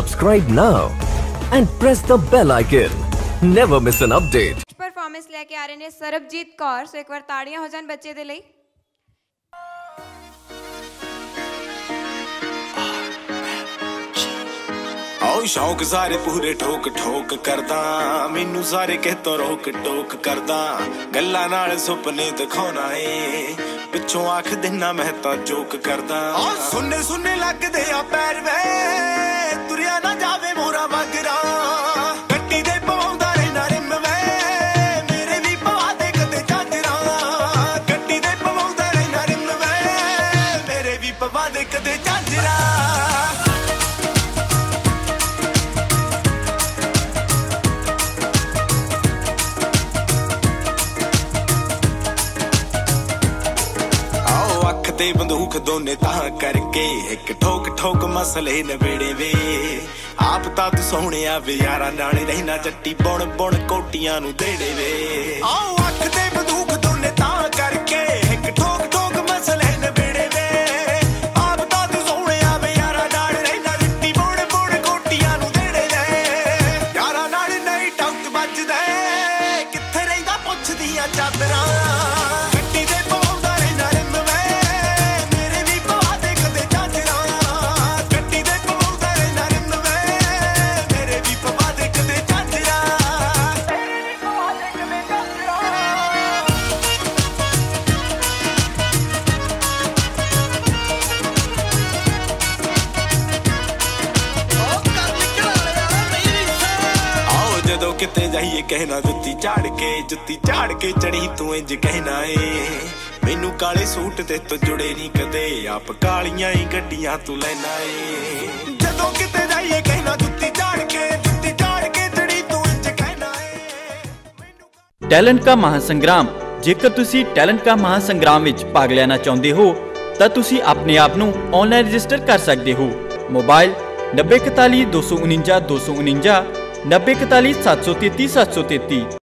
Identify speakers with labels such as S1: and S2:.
S1: subscribe now and press the bell icon. Never miss an update.
S2: Performance ਲੈ ਕੇ ਆ ਰਹੇ ਨੇ ਸਰਬਜੀਤ ਕੌਰ ਸੋ ਇੱਕ ਵਾਰ ਤਾੜੀਆਂ ਹੋ ਜਾਣ ਬੱਚੇ ਦੇ ਲਈ
S3: ਆਓ ਸ਼ੌਕ ਸਾਰੇ ਪੂਰੇ ਠੋਕ ਠੋਕ ਕਰਦਾ ਮੈਨੂੰ ਸਾਰੇ ਕਹਿ ਤੋਂ ਰੋਕ ਟੋਕ ਕਰਦਾ ਗੱਲਾਂ ਨਾਲ ਸੁਪਨੇ ਦਿਖਾਉਣਾ ਏ ਪਿੱਛੋਂ ਆਖ ਦਿਨਾ ਮੈਂ ਤਾਂ ਜੋਕ ਕਰਦਾ ਆ ਸੁਣਨੇ ਸੁਣਨੇ ਲੱਗਦੇ ਆ ਪੈਰ ਵੇ ਤੇ ਬੰਦੂਕ ਦੋਨੇ ਤਾਂ ਕਰਕੇ ਇੱਕ ਠੋਕ ਠੋਕ ਮਸਲੇ ਨਵੇੜੇ ਵੇ। ਆਪ ਤਾਂ ਤੂੰ ਸੋਹਣਿਆ ਵੇ, ਯਾਰਾਂ ਨਾਲ ਰਹਿਣਾ ਜੱਟੀ ਬੁਣ ਬੁਣ ਕੋਟੀਆਂ ਨੂੰ ਦੇੜੇ ਵੇ। ਆਓ ਅੱਖ ਤੇ ਬੰਦੂਕ ਦੋਨੇ ਤਾਂ ਕਰਕੇ ਇੱਕ ਠੋਕ ਠੋਕ ਮਸਲੇ ਨਵੇੜੇ ਵੇ। ਆਪ ਤਾਂ ਤੂੰ ਸੋਹਣਿਆ ਵੇ, ਯਾਰਾਂ ਨਾਲ ਰਹਿਣਾ ਜੱਟੀ ਬੁਣ ਬੁਣ ਕੋਟੀਆਂ ਨੂੰ ਦੇੜੇ ਵੇ। ਯਾਰਾਂ ਨਾਲ ਨਹੀਂ ਟੌਕ ਵੱਜਦਾ, ਕਿੱਥੇ ਰਹਿੰਦਾ ਪੁੱਛਦੀਆਂ ਚਾਦਰਾਂ। ਜਦੋਂ ਕਿਤੇ ਜਾਈਏ ਕਹਿਣਾ ਜੁੱਤੀ ਝਾੜ ਕੇ, ਜੁੱਤੀ ਝਾੜ ਕੇ ਚੜੀ ਤੂੰ ਇੰਜ ਕਹਿਣਾ ਏ। ਮੈਨੂੰ ਕਾਲੇ ਸੂਟ ਤੇ ਤੋਂ ਜੁੜੇ ਨਹੀਂ ਕਦੇ, ਆਪ ਕਾਲੀਆਂ ਹੀ ਗੱਡੀਆਂ ਤੂੰ ਲੈਣਾ ਏ। ਜਦੋਂ ਕਿਤੇ ਜਾਈਏ ਕਹਿਣਾ ਜੁੱਤੀ ਝਾੜ ਕੇ, ਜੁੱਤੀ ਝਾੜ ਕੇ ਚੜੀ ਤੂੰ ਇੰਜ ਕਹਿਣਾ ਏ।
S4: ਟੈਲੈਂਟ ਕਾ ਮਹਾਸੰਗਰਾਮ, ਜੇਕਰ ਤੁਸੀਂ ਟੈਲੈਂਟ ਕਾ ਮਹਾਸੰਗਰਾਮ ਵਿੱਚ ਭਾਗ ਲੈਣਾ ਚਾਹੁੰਦੇ ਹੋ, ਤਾਂ ਤੁਸੀਂ ਆਪਣੇ ਆਪ ਨੂੰ ਆਨਲਾਈਨ ਰਜਿਸਟਰ ਕਰ ਸਕਦੇ ਹੋ। ਮੋਬਾਈਲ 9041 249 नब्बे इकतालीस सात सौ तेतीस सात सौ तेतीस